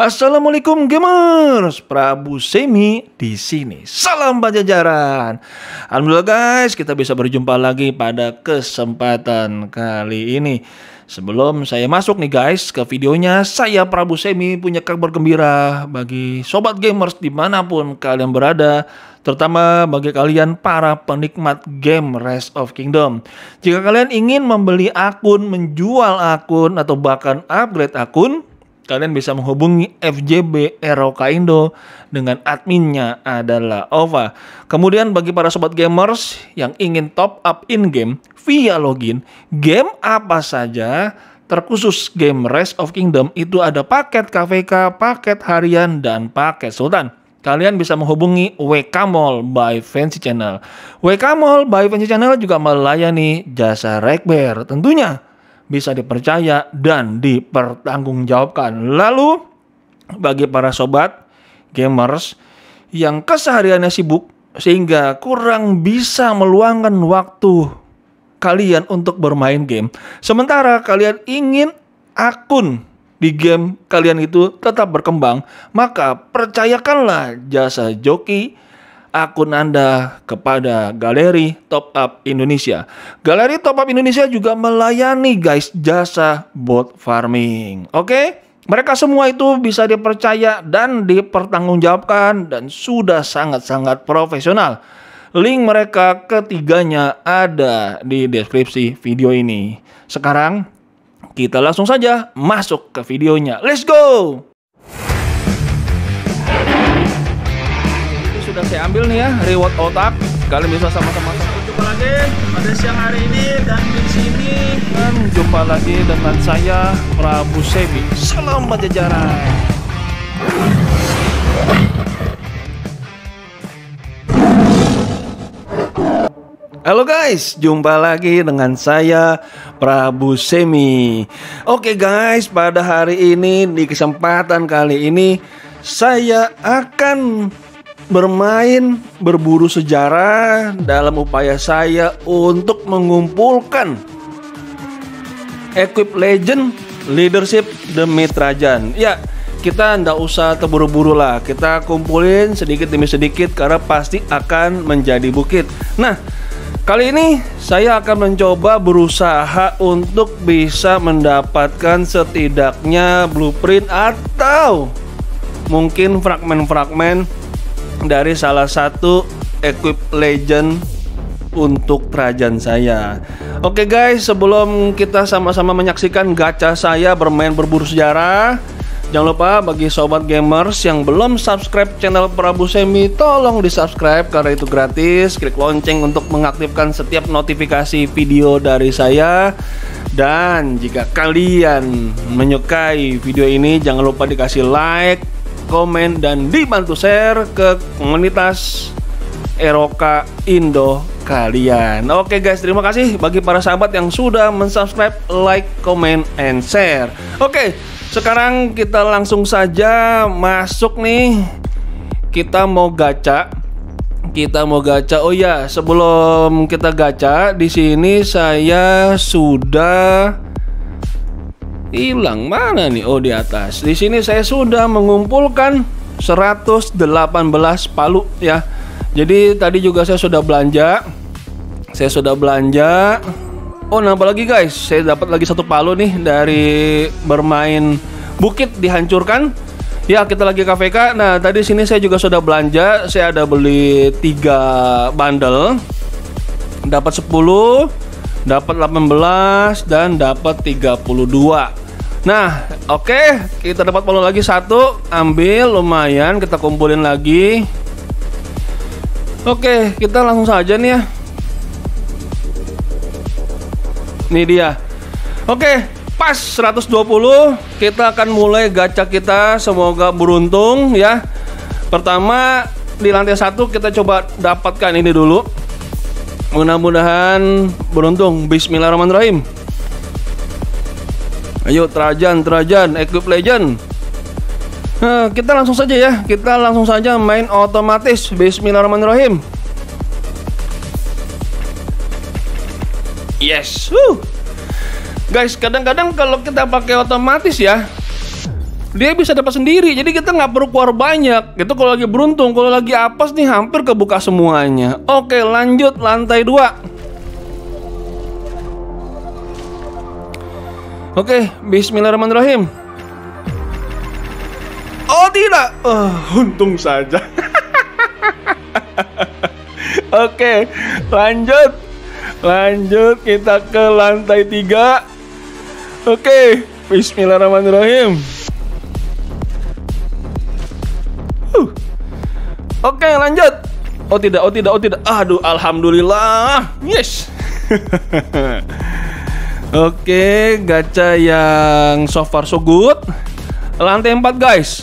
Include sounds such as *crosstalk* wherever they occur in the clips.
Assalamualaikum gamers, Prabu Semi di sini. Salam pajajaran. Alhamdulillah guys, kita bisa berjumpa lagi pada kesempatan kali ini. Sebelum saya masuk nih guys ke videonya, saya Prabu Semi punya kabar gembira bagi sobat gamers di mana pun kalian berada, terutama bagi kalian para penikmat game Rise of Kingdom. Jika kalian ingin membeli akun, menjual akun, atau bahkan upgrade akun, kalian bisa menghubungi FJB Eroka Indo dengan adminnya adalah Ova. Kemudian bagi para sobat gamers yang ingin top up in game via login, game apa saja terkhusus game Rise of Kingdom itu ada paket KVK, paket harian dan paket sultan. Kalian bisa menghubungi WK Mall by Fancy Channel. WK Mall by Fancy Channel juga melayani jasa rekber tentunya bisa dipercaya dan dipertanggungjawabkan. Lalu bagi para sobat gamers yang kesehariannya sibuk sehingga kurang bisa meluangkan waktu kalian untuk bermain game. Sementara kalian ingin akun di game kalian itu tetap berkembang, maka percayakanlah jasa joki akun Anda kepada Galeri Top Up Indonesia. Galeri Top Up Indonesia juga melayani guys jasa bot farming. Oke? Mereka semua itu bisa dipercaya dan dipertanggungjawabkan dan sudah sangat-sangat profesional. Link mereka ketiganya ada di deskripsi video ini. Sekarang kita langsung saja masuk ke videonya. Let's go! Sudah saya ambil nih ya reward otak. Kalian bisa sama-sama. Jumpa lagi pada siang hari ini dan di sini. Dan jumpa lagi dengan saya Prabu Sebi salam pajajaran Halo guys, jumpa lagi dengan saya Prabu Semi. Oke guys, pada hari ini di kesempatan kali ini saya akan bermain berburu sejarah dalam upaya saya untuk mengumpulkan equip legend leadership demi Trajan. Ya, kita ndak usah terburu-buru lah. Kita kumpulin sedikit demi sedikit karena pasti akan menjadi bukit. Nah, kali ini saya akan mencoba berusaha untuk bisa mendapatkan setidaknya blueprint atau mungkin fragmen-fragmen dari salah satu equip legend untuk kerajaan saya. Oke guys, sebelum kita sama-sama menyaksikan gacha saya bermain berburu sejarah, jangan lupa bagi sobat gamers yang belum subscribe channel Prabu Semi, tolong di subscribe karena itu gratis. Klik lonceng untuk mengaktifkan setiap notifikasi video dari saya. Dan jika kalian menyukai video ini, jangan lupa dikasih like, komen, dan dibantu share ke komunitas Eroka Indo kalian. Oke guys, terima kasih bagi para sahabat yang sudah mensubscribe, like, comment, and share. Oke, sekarang kita langsung saja masuk nih. Kita mau gacha. Kita mau gacha. Oh ya, sebelum kita gacha, di sini saya sudah hilang mana nih? Oh di atas. Di sini saya sudah mengumpulkan 118 palu ya. Jadi tadi juga saya sudah belanja. Saya sudah belanja. Oh, nambah lagi guys. Saya dapat lagi satu palu nih dari bermain bukit dihancurkan. Ya, kita lagi KVK. Nah, tadi sini saya juga sudah belanja. Saya ada beli 3 bundle. Dapat 10, dapat 18 dan dapat 32. Nah, oke, okay, kita dapat palu lagi satu, ambil lumayan, kita kumpulin lagi. Oke, okay, kita langsung saja nih ya. Ini dia. Oke, okay, pas 120 kita akan mulai gacha kita. Semoga beruntung ya. Pertama di lantai satu kita coba dapatkan ini dulu. Mudah-mudahan beruntung. Bismillahirrahmanirrahim. Ayo Trajan, Trajan, Equip Legend. Nah, kita langsung saja ya. Kita langsung saja main otomatis. Bismillahirrahmanirrahim. Yes. Woo. Guys, kadang-kadang kalau kita pakai otomatis ya, dia bisa dapat sendiri. Jadi kita nggak perlu keluar banyak. Itu kalau lagi beruntung, kalau lagi apes nih hampir kebuka semuanya. Oke, lanjut lantai dua. Oke, Bismillahirrahmanirrahim. Oh tidak, oh, untung saja. *laughs* Oke, lanjut, lanjut kita ke lantai tiga. Oke, Bismillahirrahmanirrahim. Uh. Oke, lanjut. Oh tidak, oh tidak, oh tidak. Aduh, alhamdulillah. Yes. *laughs* Oke, gacha yang so far so good. Lantai 4 guys.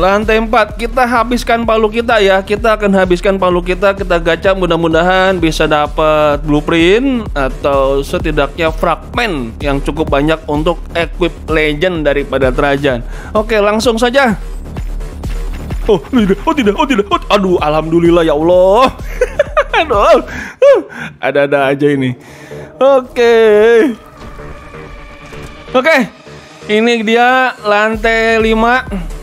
Lantai 4 kita habiskan palu kita ya. Kita akan habiskan palu kita. Kita gacha mudah-mudahan bisa dapat blueprint atau setidaknya fragmen yang cukup banyak untuk equip legend daripada Trajan. Oke, langsung saja. Oh, tidak. Oh, tidak. Oh, tidak. Oh, aduh, alhamdulillah ya Allah. *laughs* aduh. Ada-ada aja ini. Oke. Oke. Ini dia lantai 5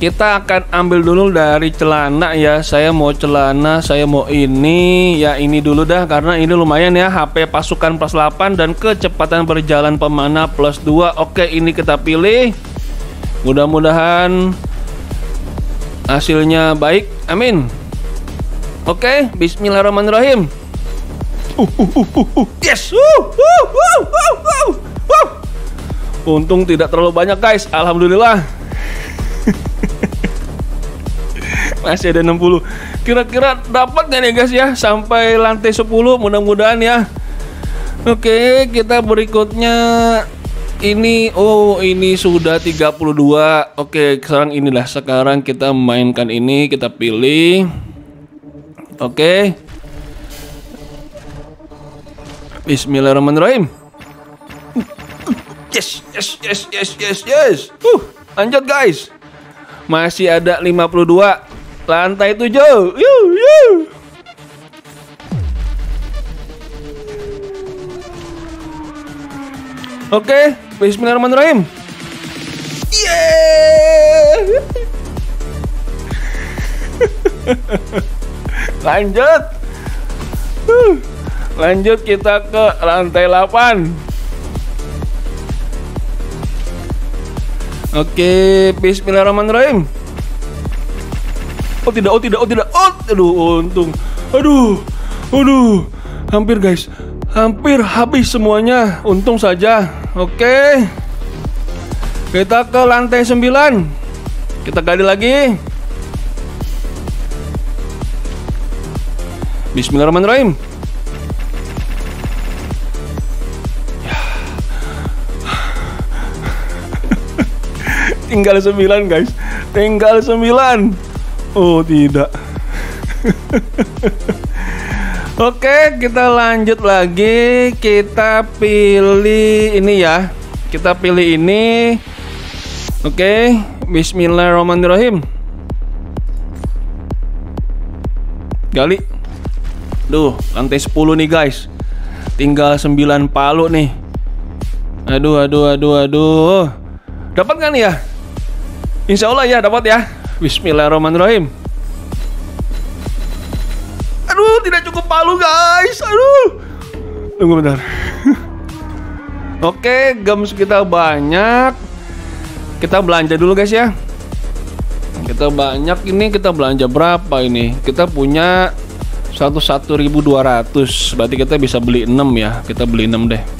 kita akan ambil dulu dari celana ya. Saya mau celana saya mau ini. Ya ini dulu dah karena ini lumayan ya. HP pasukan plus 8 dan kecepatan berjalan pemana plus 2 oke ini kita pilih. Mudah-mudahan hasilnya baik. Amin. Oke bismillahirrahmanirrahim yes. Untung tidak terlalu banyak guys. Alhamdulillah. *laughs* Masih ada 60 kira-kira dapat nggak nih guys ya. Sampai lantai 10 mudah-mudahan ya. Oke kita berikutnya. Ini oh ini sudah 32 oke sekarang inilah. Sekarang kita mainkan ini kita pilih. Oke Bismillahirrahmanirrahim yes yes yes yes yes yes uh lanjut guys masih ada 52 Lantai tujuh. Yu, yu. Oke, Bismillahirrahmanirrahim. Yeah. *laughs* Lanjut. Lanjut kita ke lantai 8. Oke, Bismillahirrahmanirrahim. Oh tidak, oh tidak, oh tidak. Oh, aduh, untung. Aduh, aduh. Hampir guys. Hampir habis semuanya. Untung saja. Oke. Kita ke lantai 9. Kita gali lagi. Bismillahirrahmanirrahim. Tinggal 9 guys. Tinggal 9. Oh tidak. *laughs* Oke, kita lanjut lagi. Kita pilih ini ya. Kita pilih ini. Oke, Bismillahirrahmanirrahim. Gali. Duh, lantai 10 nih guys. Tinggal 9 palu nih. Aduh, aduh, aduh, aduh. Dapat kan ya? Insya Allah ya dapat ya. Bismillahirrahmanirrahim. Aduh, tidak cukup palu guys. Aduh. Tunggu bentar. *laughs* Oke, gems kita banyak. Kita belanja dulu guys ya. Kita banyak ini kita belanja berapa ini? Kita punya 11.200. Berarti kita bisa beli 6 ya. Kita beli 6 deh.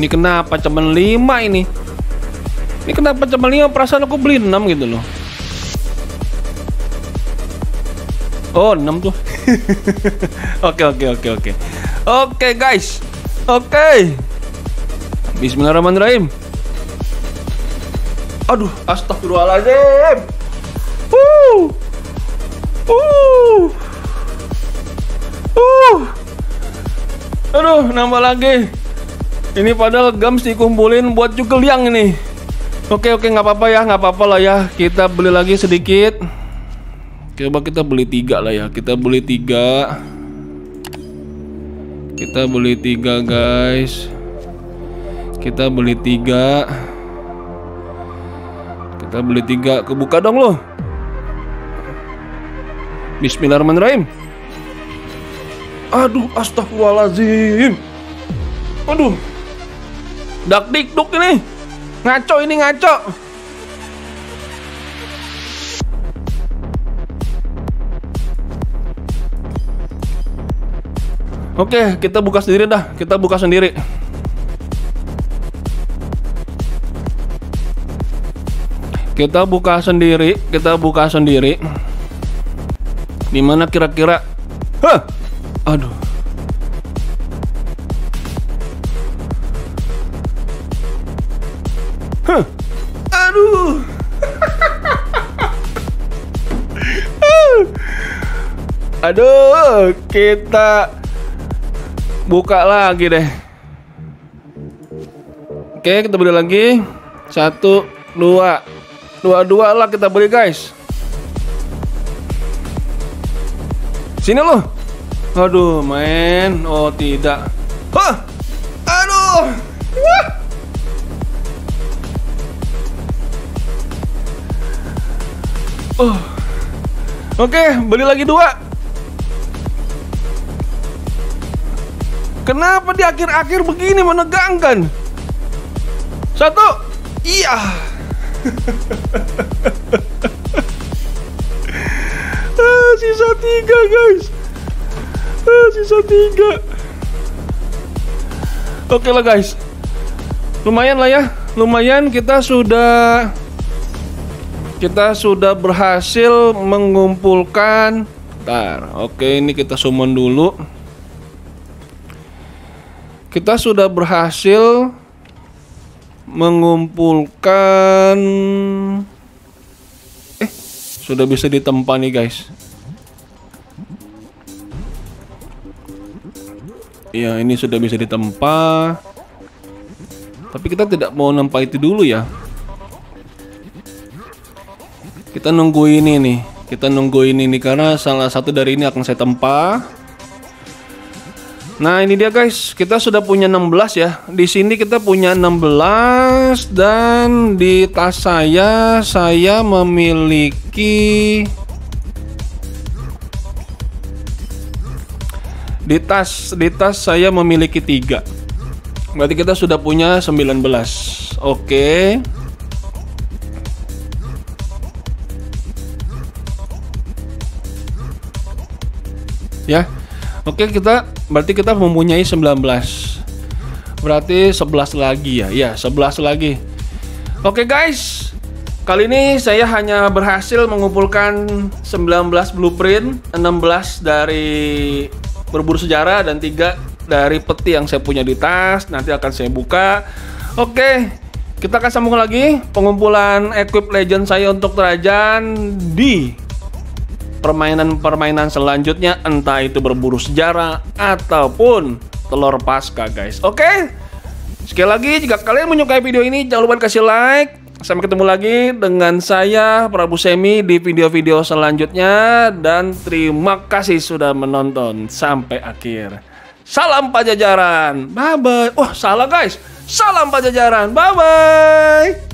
Ini kenapa cuma 5 ini? Ini kenapa cuma 5? Perasaan aku beli 6 gitu loh. Oh, 6 tuh. *laughs* Oke, oke, oke, oke. Oke, guys. Oke. Bismillahirrahmanirrahim. Aduh, astagfirullahaladzim. Uh. Uh. Uh. Aduh, nambah lagi. Ini padahal gams dikumpulin buat yang ini. Oke oke nggak apa-apa ya nggak apa-apa lah ya kita beli lagi sedikit. Coba kita beli tiga lah ya kita beli tiga. Kita beli tiga guys. Kita beli tiga. Kita beli tiga kebuka dong loh. Bismillahirrahmanirrahim. Aduh astagfirullahaladzim. Aduh. Dak dik duk ini. Ngaco ini ngaco. Oke, kita buka sendiri dah. Kita buka sendiri. Kita buka sendiri, kita buka sendiri. Di mana kira-kira? Hah? Aduh. Aduh. *laughs* Aduh, kita buka lagi deh. Oke, kita beli lagi. Satu, dua, dua-dua lah kita beli guys. Sini loh. Aduh, main. Oh tidak. Hah? Oke, beli lagi dua. Kenapa di akhir-akhir begini menegangkan? Satu. Iya. *laughs* ah, sisa tiga guys. Ah, sisa tiga. Oke lah guys. Lumayan lah ya. Lumayan kita sudah kita sudah berhasil mengumpulkan Bentar, oke ini kita summon dulu. Kita sudah berhasil mengumpulkan Eh, sudah bisa ditempa nih guys. Ya ini sudah bisa ditempa. Tapi kita tidak mau nempa itu dulu ya kita nunggu ini nih. Kita nunggu ini nih karena salah satu dari ini akan saya tempa. Nah, ini dia guys. Kita sudah punya 16 ya. Di sini kita punya 16 dan di tas saya saya memiliki di tas di tas saya memiliki tiga. Berarti kita sudah punya 19. Oke. Ya. Oke, kita berarti kita mempunyai 19. Berarti 11 lagi ya. Ya, 11 lagi. Oke, guys. Kali ini saya hanya berhasil mengumpulkan 19 blueprint, 16 dari berburu sejarah dan 3 dari peti yang saya punya di tas. Nanti akan saya buka. Oke, kita akan sambung lagi pengumpulan equip legend saya untuk Trajan di permainan-permainan selanjutnya entah itu berburu sejarah ataupun telur pasca guys. Oke? Sekali lagi jika kalian menyukai video ini jangan lupa kasih like. Sampai ketemu lagi dengan saya Prabu Semi di video-video selanjutnya. Dan terima kasih sudah menonton sampai akhir. Salam pajajaran. Bye bye wah salah guys. Salam pajajaran. Bye bye